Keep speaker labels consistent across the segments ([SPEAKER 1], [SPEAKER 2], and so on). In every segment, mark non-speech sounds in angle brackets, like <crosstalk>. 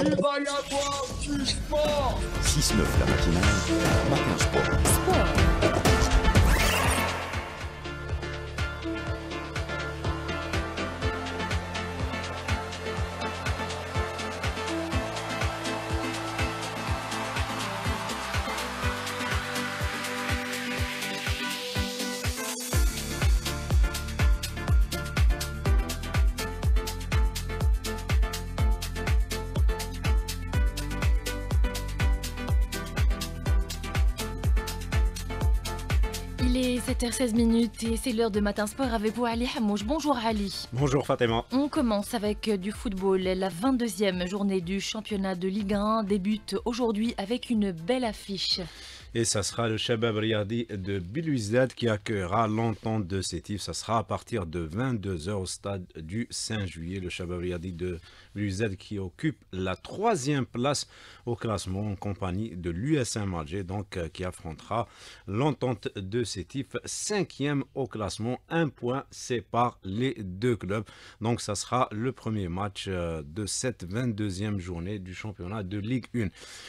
[SPEAKER 1] Il va y avoir du sport
[SPEAKER 2] 6-9 la matinale, matin. Sport.
[SPEAKER 3] Il est 7h16 minutes et c'est l'heure de Matin Sport avec vous Ali Hamouche. Bonjour Ali.
[SPEAKER 4] Bonjour Fatima.
[SPEAKER 3] On commence avec du football. La 22e journée du championnat de Ligue 1 débute aujourd'hui avec une belle affiche.
[SPEAKER 4] Et ça sera le Shabab Riyadi de Bilouizdad qui accueillera l'entente de Sétif. Ça sera à partir de 22h au stade du 5 juillet. Le Shabab Riyadi de Bilouizdad qui occupe la troisième place au classement en compagnie de l'USM Alger, donc euh, qui affrontera l'entente de Sétif, cinquième au classement. Un point sépare les deux clubs. Donc ça sera le premier match euh, de cette 22e journée du championnat de Ligue 1.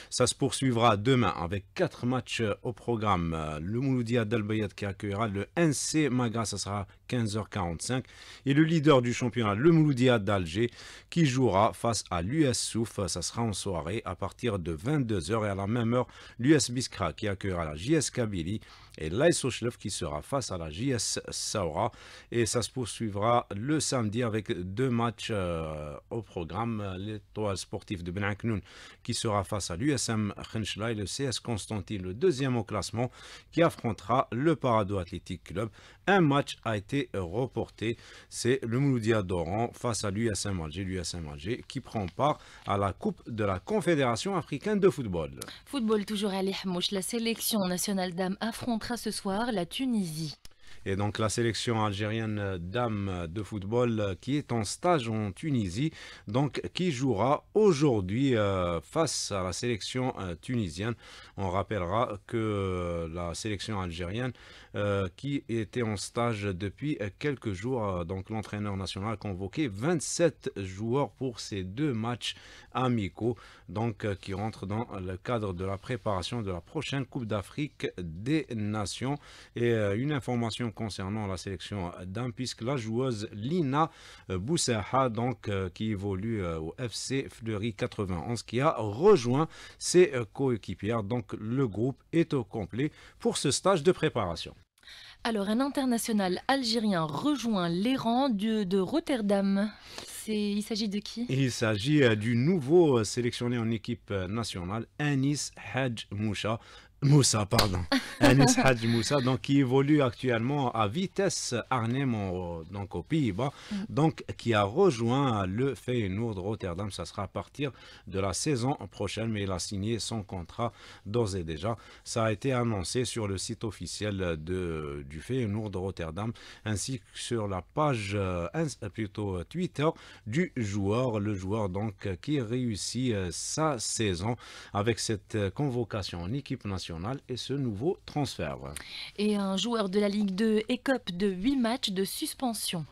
[SPEAKER 4] Ça se poursuivra demain avec quatre matchs euh, au programme. Euh, Le Mouloudia d'Al-Bayat qui accueillera le NC Maga, ça sera 15h45. Et le leader du championnat, le Mouloudia d'Alger, qui jouera face à l'US Souf. Ça sera en soirée à partir de 22h. Et à la même heure, l'US Biskra qui accueillera la JS Kabylie et l'AS qui sera face à la JS Saoura. Et ça se poursuivra le samedi avec deux matchs euh, au programme. L'étoile sportive de Ben Aknoun qui sera face à l'USM Khenchla et le CS Constantine, le deuxième au classement, qui affrontera le Parado Athletic Club. Un match a été reporté. C'est le Mouloudia d'Oran face à l'USM Alger, l'USM Alger qui prend part à la Coupe de la Confédération africaine de football.
[SPEAKER 3] Football toujours Ali Hamouche. La sélection nationale dames affrontera ce soir la Tunisie.
[SPEAKER 4] Et donc la sélection algérienne dames de football euh, qui est en stage en Tunisie, donc qui jouera aujourd'hui euh, face à la sélection euh, tunisienne. On rappellera que la sélection algérienne qui était en stage depuis quelques jours, donc l'entraîneur national a convoqué 27 joueurs pour ces deux matchs amicaux, donc qui rentrent dans le cadre de la préparation de la prochaine Coupe d'Afrique des Nations. Et une information concernant la sélection dames, puisque la joueuse Lina euh, Boussaha, donc, euh, qui évolue euh, au FC Fleury 91, qui a rejoint ses coéquipières. Donc le groupe est au complet pour ce stage de préparation.
[SPEAKER 3] Alors, un international algérien rejoint les rangs de, de Rotterdam. Il s'agit de qui?
[SPEAKER 4] Il s'agit du nouveau sélectionné en équipe nationale, Anis Hadj Moussa. Moussa, pardon. <laughs> Anis Hadj Moussa, donc qui évolue actuellement à Vitesse Arnhem, en- donc aux Pays-Bas, donc qui a rejoint le Feyenoord de Rotterdam. Ça sera à partir de la saison prochaine, mais il a signé son contrat d'ores et déjà. Ça a été annoncé sur le site officiel de, du Feyenoord de Rotterdam, ainsi que sur la page, euh, ins- plutôt euh, Twitter du joueur, le joueur donc euh, qui réussit euh, sa saison avec cette euh, convocation en équipe nationale et ce nouveau transfert.
[SPEAKER 3] Et un joueur de la Ligue 2 écope de 8 matchs de suspension.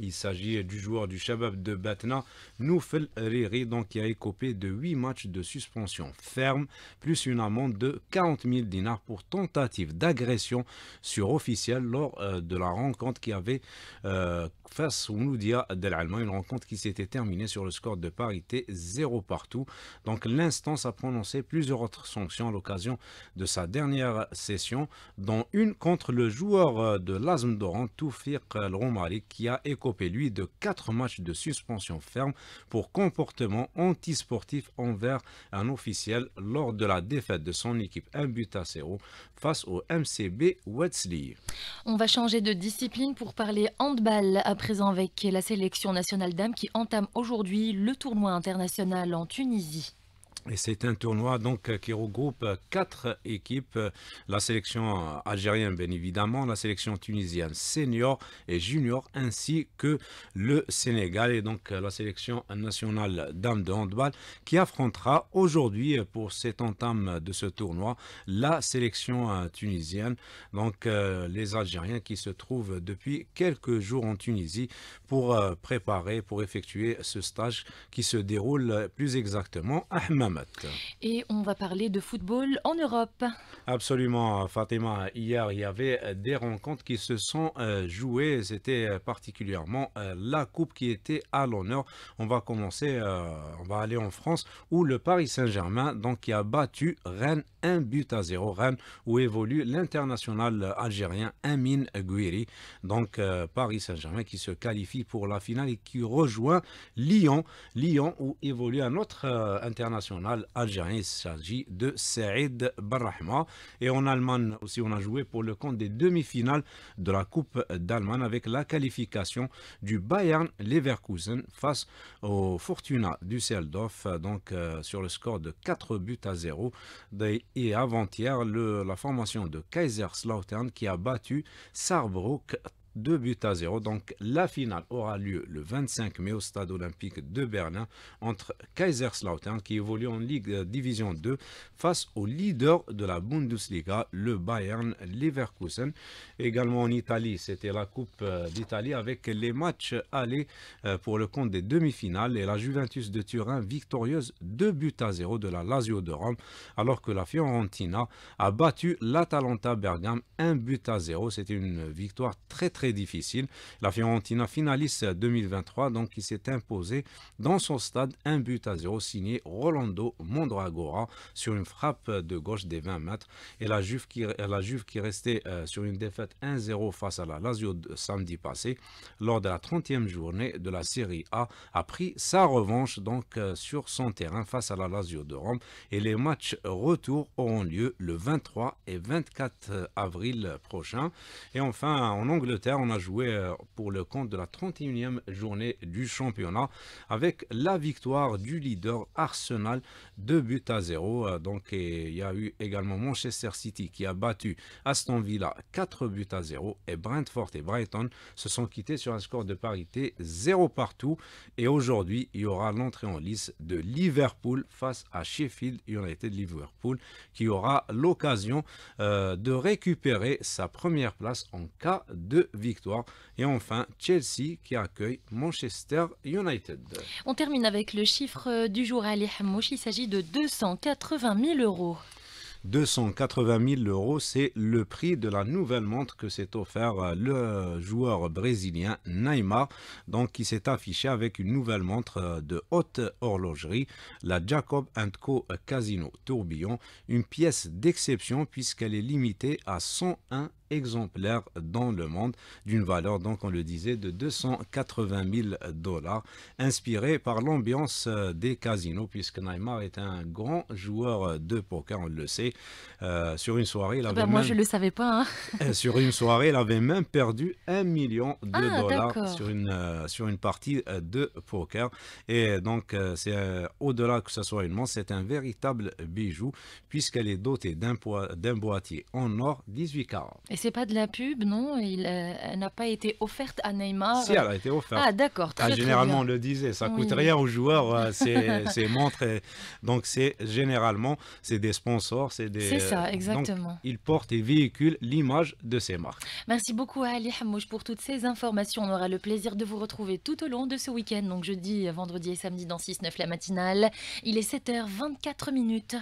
[SPEAKER 4] Il s'agit du joueur du Shabab de Batna, Noufel Riri, donc qui a écopé de 8 matchs de suspension ferme, plus une amende de 40 000 dinars pour tentative d'agression sur officiel lors euh, de la rencontre qui avait euh, face au Mouloudia Del Alma, une rencontre qui s'était terminée sur le score de parité 0 partout. Donc l'instance a prononcé plusieurs autres sanctions à l'occasion de sa dernière session, dont une contre le joueur euh, de l'Azm d'Oran, Toufiq El Romari, qui a écopé lui de 4 matchs de suspension ferme pour comportement antisportif envers un officiel lors de la défaite de son équipe 1 but à 0 face au MCB Wetzlar.
[SPEAKER 3] On va changer de discipline pour parler handball à présent avec la sélection nationale dames qui entame aujourd'hui le tournoi international en Tunisie.
[SPEAKER 4] Et c'est un tournoi donc qui regroupe quatre équipes, la sélection algérienne bien évidemment, la sélection tunisienne senior et junior, ainsi que le Sénégal. Et donc la sélection nationale dames de handball qui affrontera aujourd'hui pour cette entame de ce tournoi la sélection tunisienne. Donc les Algériens qui se trouvent depuis quelques jours en Tunisie pour préparer, pour effectuer ce stage qui se déroule plus exactement à
[SPEAKER 3] Et on va parler de football en Europe.
[SPEAKER 4] Absolument, Fatima. Hier, il y avait des rencontres qui se sont euh, jouées. C'était particulièrement euh, la coupe qui était à l'honneur. On va commencer, euh, on va aller en France où le Paris Saint-Germain donc qui a battu Rennes un but à zéro. Rennes où évolue l'international algérien Amin Gouiri. Donc Paris Saint-Germain qui se qualifie pour la finale et qui rejoint Lyon. Lyon où évolue un autre international algérien. Il s'agit de Saïd Barrahma. Et en Allemagne aussi, on a joué pour le compte des demi-finales de la Coupe d'Allemagne avec la qualification du Bayern Leverkusen face au Fortuna Düsseldorf, donc euh, sur le score de 4 buts à 0. Et avant-hier, la formation de Kaiserslautern qui a battu Saarbrück 2 buts à 0. Donc la finale aura lieu le 25 mai au stade olympique de Berlin entre Kaiserslautern qui évolue en Ligue euh, Division 2 face au leader de la Bundesliga, le Bayern Leverkusen. Également en Italie, c'était la Coupe euh, d'Italie avec les matchs allés euh, pour le compte des demi-finales et la Juventus de Turin victorieuse 2 buts à 0 de la Lazio de Rome alors que la Fiorentina a battu l'Atalanta Bergame 1 but à 0. C'était une victoire très très difficile. La Fiorentina finaliste 2023, donc qui s'est imposée dans son stade un but à zéro signé Rolando Mondragora sur une frappe de gauche des 20 mètres. Et la Juve qui, la Juve qui restait euh, sur une défaite 1-0 face à la Lazio samedi passé lors de la 30e journée de la Série A a pris sa revanche donc euh, sur son terrain face à la Lazio de Rome. Et les matchs retour auront lieu le 23 et 24 avril prochain. Et enfin en Angleterre, on a joué euh, pour le compte de la 31e journée du championnat avec la victoire du leader Arsenal 2 buts à 0. Euh, donc il y a eu également Manchester City qui a battu Aston Villa 4 buts à 0 et Brentford et Brighton se sont quittés sur un score de parité 0 partout. Et aujourd'hui, il y aura l'entrée en lice de Liverpool face à Sheffield United Liverpool qui aura l'occasion euh, de récupérer sa première place en cas de victoire. Et enfin, Chelsea qui accueille Manchester United.
[SPEAKER 3] On termine avec le chiffre du jour à Ali Hamouch. Il s'agit de 280 000 euros.
[SPEAKER 4] 280 000 euros, c'est le prix de la nouvelle montre que s'est offert euh, le joueur brésilien Neymar, donc qui s'est affiché avec une nouvelle montre euh, de haute horlogerie, la Jacob Co Casino Tourbillon, une pièce d'exception puisqu'elle est limitée à 101 exemplaires dans le monde d'une valeur, donc on le disait, de 280 000 dollars, inspiré par l'ambiance euh, des casinos, puisque Neymar est un grand joueur de poker, on le sait. Euh, sur une soirée, il
[SPEAKER 3] avait Moi, je le savais pas. Hein. <laughs>
[SPEAKER 4] Euh, sur une soirée, il avait même perdu un million de ah, dollars sur une, sur une partie de poker. Et donc, c'est au-delà que ce soit une montre, c'est un véritable bijou, puisqu'elle est dotée d'un boîtier en or 18 carats
[SPEAKER 3] c'est pas de la pub, non Il euh, n'a pas été offerte à Neymar.
[SPEAKER 4] Si, elle a été offerte.
[SPEAKER 3] Ah, d'accord.
[SPEAKER 4] Ah, généralement, on le disait, ça coûte rien aux joueurs, euh, <laughs> ces, montres. donc, c'est généralement, c'est des sponsors, c'est des.
[SPEAKER 3] C'est ça, exactement. Donc,
[SPEAKER 4] ils portent et véhiculent l'image de ces marques.
[SPEAKER 3] Merci beaucoup à Ali Hamouche pour toutes ces informations. On aura le plaisir de vous retrouver tout au long de ce week-end, donc jeudi, vendredi et samedi dans 6-9 la matinale. Il est 7h24 minutes.